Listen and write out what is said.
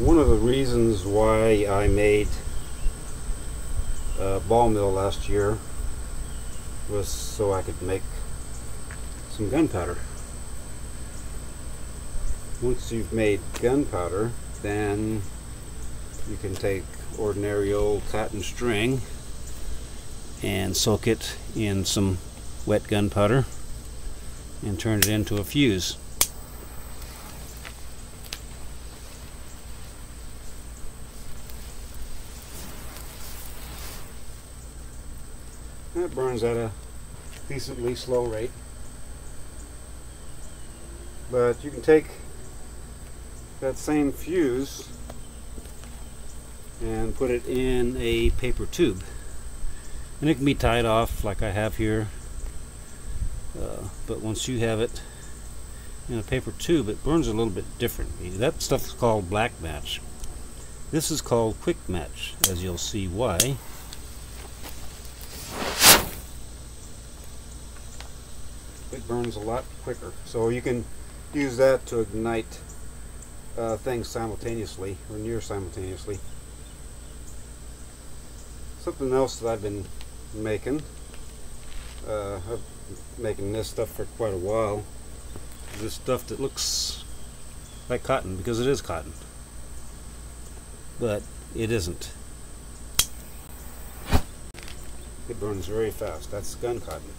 One of the reasons why I made a ball mill last year was so I could make some gunpowder. Once you've made gunpowder, then you can take ordinary old cotton string and soak it in some wet gunpowder and turn it into a fuse. That burns at a decently slow rate. But you can take that same fuse and put it in a paper tube. And it can be tied off like I have here. Uh, but once you have it in a paper tube, it burns a little bit different. That stuff is called black match. This is called quick match, as you'll see why. It burns a lot quicker. So you can use that to ignite uh, things simultaneously or near simultaneously. Something else that I've been making, uh, I've been making this stuff for quite a while. This stuff that looks like cotton because it is cotton, but it isn't. It burns very fast. That's gun cotton.